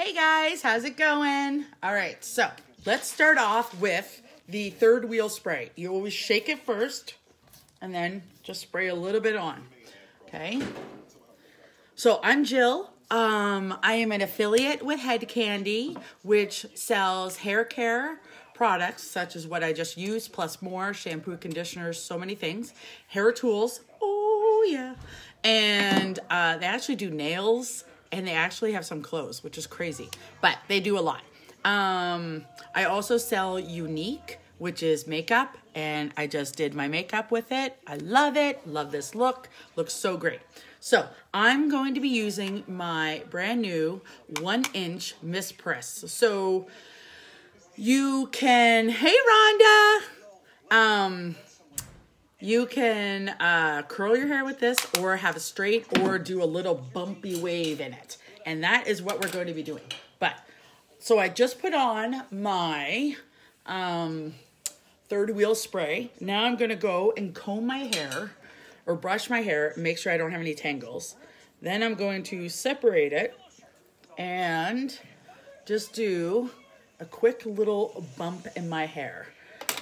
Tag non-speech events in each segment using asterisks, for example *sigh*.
Hey guys, how's it going? All right, so let's start off with the third wheel spray. You always shake it first and then just spray a little bit on. Okay. So I'm Jill. Um, I am an affiliate with Head Kandy, which sells hair care products such as what I just used, plus more shampoo, conditioners, so many things, hair tools. Oh yeah, and uh, they actually do nails and they actually have some clothes, which is crazy, but they do a lot. Um, I also sell Younique, which is makeup, and I just did my makeup with it. I love it. Love this look. Looks so great. So I'm going to be using my brand new one inch mist press. So you can, hey Rhonda, um, you can uh, curl your hair with this or have a straight or do a little bumpy wave in it. And that is what we're going to be doing. But, so I just put on my um, third wheel spray. Now I'm going to go and comb my hair or brush my hair, make sure I don't have any tangles. Then I'm going to separate it and just do a quick little bump in my hair.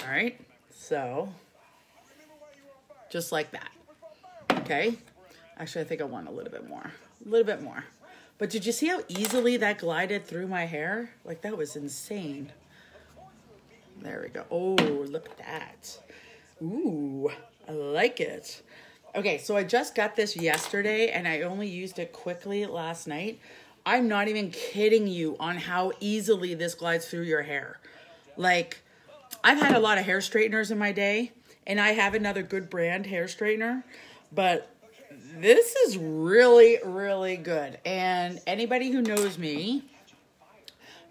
All right, so just like that. Okay, actually, I think I want a little bit more, a little bit more. But did you see how easily that glided through my hair? Like that was insane. There we go. Oh, look at that. Ooh, I like it. Okay, so I just got this yesterday and I only used it quickly last night. I'm not even kidding you on how easily this glides through your hair. Like, I've had a lot of hair straighteners in my day, and I have another good brand hair straightener, but this is really, really good. And anybody who knows me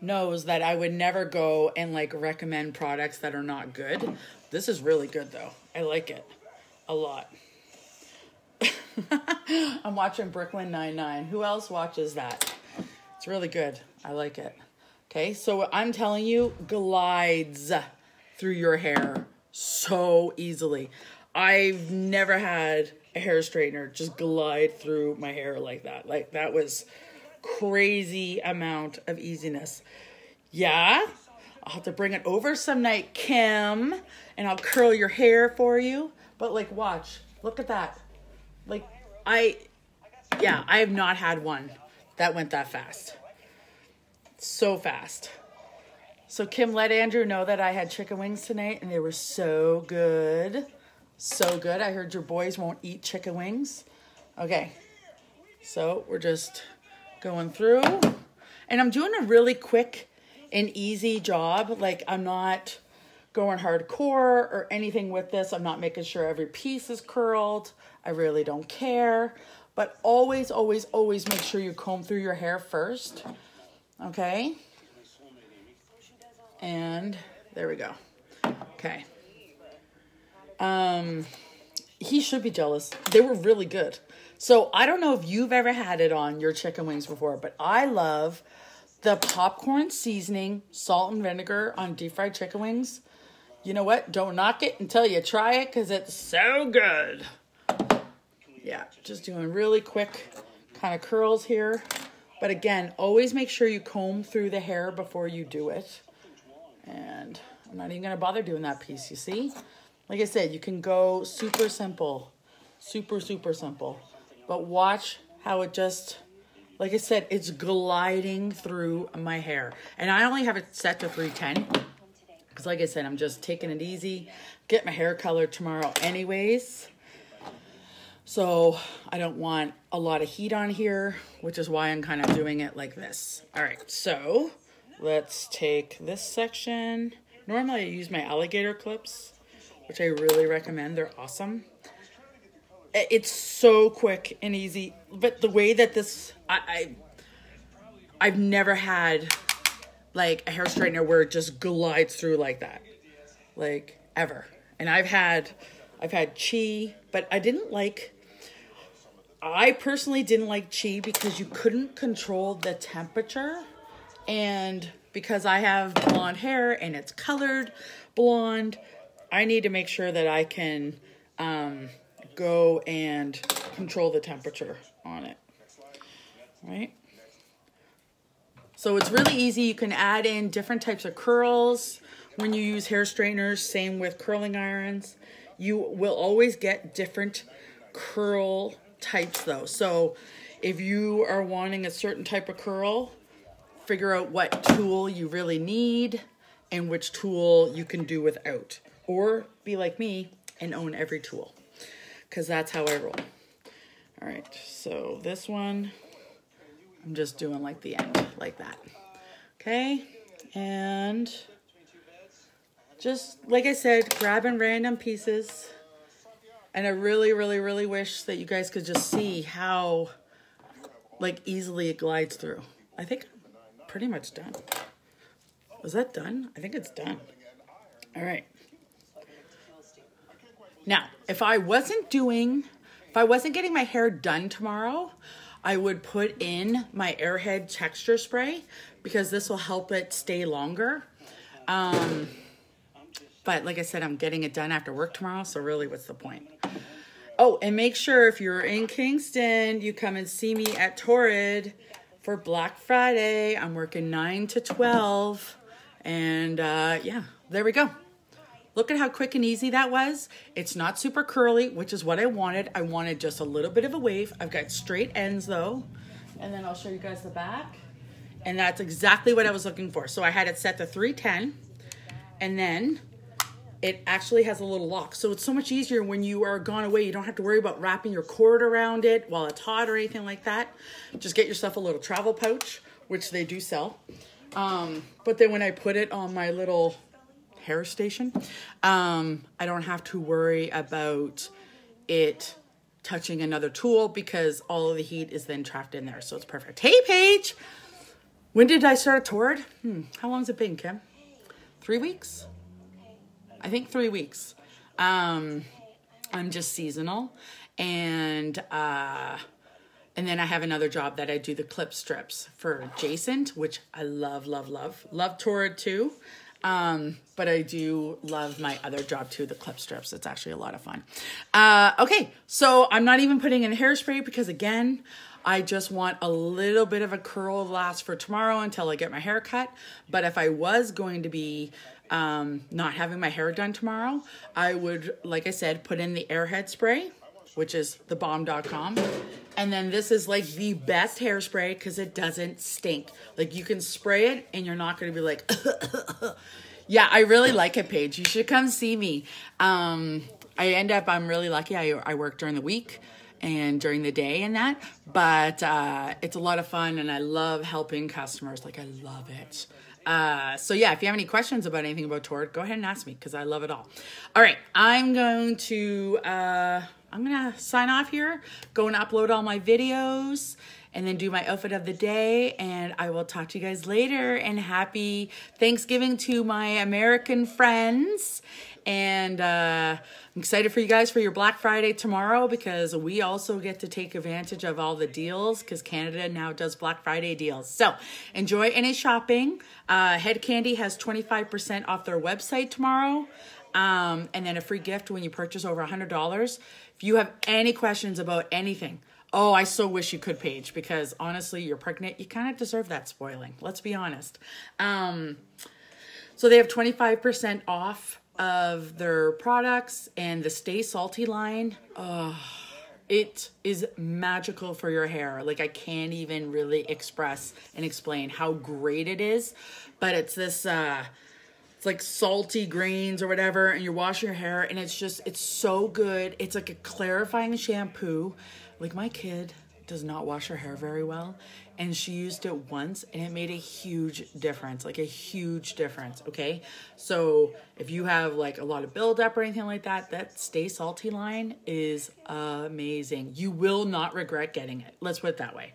knows that I would never go and like recommend products that are not good. This is really good though. I like it a lot. *laughs* I'm watching Brooklyn Nine-Nine. Who else watches that? It's really good. I like it. Okay, so I'm telling you, glides through your hair so easily. I've never had a hair straightener just glide through my hair like that. Like that was crazy amount of easiness. Yeah, I'll have to bring it over some night, Kim, and I'll curl your hair for you. But like, watch, look at that. Like, I, yeah, I have not had one that went that fast. So fast. So Kim let Andrew know that I had chicken wings tonight and they were so good. So good. I heard your boys won't eat chicken wings. Okay. So we're just going through. And I'm doing a really quick and easy job. Like I'm not going hardcore or anything with this. I'm not making sure every piece is curled. I really don't care. But always, always, always make sure you comb through your hair first. Okay? And there we go. Okay. Um, he should be jealous. They were really good. So I don't know if you've ever had it on your chicken wings before, but I love the popcorn seasoning, salt and vinegar on deep fried chicken wings. You know what? Don't knock it until you try it because it's so good. Yeah, just doing really quick kind of curls here. But again, always make sure you comb through the hair before you do it. And I'm not even going to bother doing that piece, you see? Like I said, you can go super simple. Super, super simple. But watch how it just, like I said, it's gliding through my hair. And I only have it set to 310. Because like I said, I'm just taking it easy. Get my hair colored tomorrow anyways. So I don't want a lot of heat on here, which is why I'm kind of doing it like this. All right, so let's take this section. Normally I use my alligator clips, which I really recommend. They're awesome. It's so quick and easy, but the way that this, I, I I've never had like a hair straightener where it just glides through like that, like ever. And I've had, I've had Chi, but I didn't like I personally didn't like Chi because you couldn't control the temperature. And because I have blonde hair and it's colored blonde, I need to make sure that I can um, go and control the temperature on it. Right? So it's really easy. You can add in different types of curls when you use hair straighteners. Same with curling irons. You will always get different curl types though. So if you are wanting a certain type of curl, figure out what tool you really need and which tool you can do without. Or be like me and own every tool because that's how I roll. All right, so this one, I'm just doing like the end, like that. Okay, and just like I said, grabbing random pieces. And I really, really, really wish that you guys could just see how like easily it glides through. I think pretty much done. Was that done? I think it's done. All right. Now, if I wasn't doing, if I wasn't getting my hair done tomorrow, I would put in my Airhead texture spray because this will help it stay longer. Um, but like I said, I'm getting it done after work tomorrow, so really what's the point? Oh, and make sure if you're in Kingston, you come and see me at Torrid for Black Friday. I'm working 9 to 12. And uh, yeah, there we go. Look at how quick and easy that was. It's not super curly, which is what I wanted. I wanted just a little bit of a wave. I've got straight ends though. And then I'll show you guys the back. And that's exactly what I was looking for. So I had it set to 310. And then it actually has a little lock. So it's so much easier when you are gone away. You don't have to worry about wrapping your cord around it while it's hot or anything like that. Just get yourself a little travel pouch, which they do sell. Um, but then when I put it on my little hair station, um, I don't have to worry about it touching another tool because all of the heat is then trapped in there. So it's perfect. Hey, Paige! When did I start a Torrid? Hmm, how long's it been, Kim? Three weeks? I think three weeks. Um, I'm just seasonal. And, uh, and then I have another job that I do the clip strips for Jason, which I love, love, love. Love Torrid too. Um, but I do love my other job too, the clip strips. It's actually a lot of fun. Uh, okay, so I'm not even putting in hairspray because again, I just want a little bit of a curl last for tomorrow until I get my hair cut. But if I was going to be um, not having my hair done tomorrow, I would, like I said, put in the airhead spray, which is thebomb.com. And then this is like the best hairspray because it doesn't stink. Like you can spray it and you're not going to be like, *laughs* yeah, I really like it, Paige. You should come see me. Um, I end up, I'm really lucky. I, I work during the week and during the day and that, but uh, it's a lot of fun and I love helping customers. Like I love it. Uh, so yeah, if you have any questions about anything about Torrid, go ahead and ask me because I love it all. All right, I'm going to uh, I'm gonna sign off here, go and upload all my videos, and then do my outfit of the day. And I will talk to you guys later. And happy Thanksgiving to my American friends. And uh, I'm excited for you guys for your Black Friday tomorrow because we also get to take advantage of all the deals because Canada now does Black Friday deals. So enjoy any shopping. Uh, Head Kandy has 25% off their website tomorrow. Um, and then a free gift when you purchase over $100. If you have any questions about anything, oh, I so wish you could, Paige, because honestly, you're pregnant. You kind of deserve that spoiling. Let's be honest. Um, so they have 25% off of their products and the Stay Salty line. Oh, it is magical for your hair. Like I can't even really express and explain how great it is. But it's this uh like salty greens or whatever and you wash your hair and it's just it's so good. It's like a clarifying shampoo. Like my kid does not wash her hair very well and she used it once and it made a huge difference like a huge difference okay? So if you have like a lot of buildup or anything like that that stay salty line is amazing. You will not regret getting it. Let's put it that way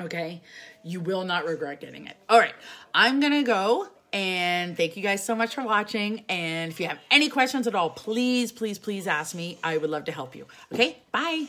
okay? You will not regret getting it. All right i'm gonna go and thank you guys so much for watching. And if you have any questions at all, please, please, please ask me. I would love to help you. Okay, bye.